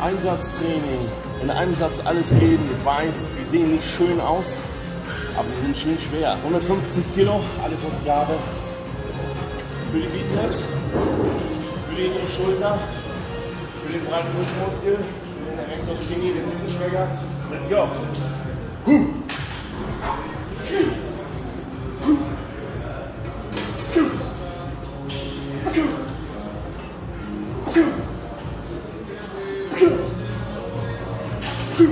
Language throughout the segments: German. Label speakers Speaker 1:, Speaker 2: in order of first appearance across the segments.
Speaker 1: Einsatztraining, in einem Satz alles geben. Ich weiß, die sehen nicht schön aus, aber die sind schön schwer. 150 Kilo, alles was ich habe. Für die Bizeps, für die hintere Schulter, für den breiten Rückenmuskel, für den Erector Spini, den Rückenschläger. Let's go! Keiner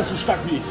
Speaker 1: ist so stark wie ich.